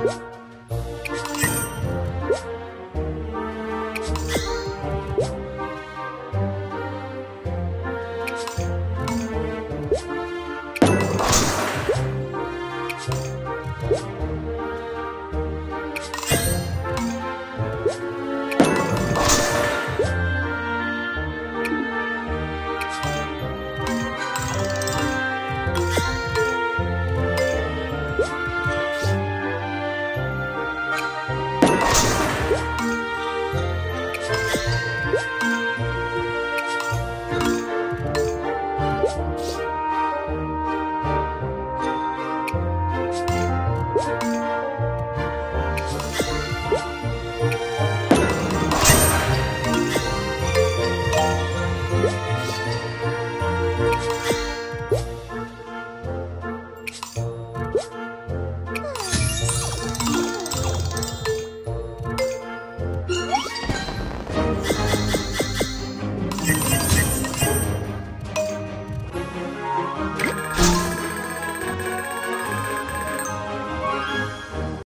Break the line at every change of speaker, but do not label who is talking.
you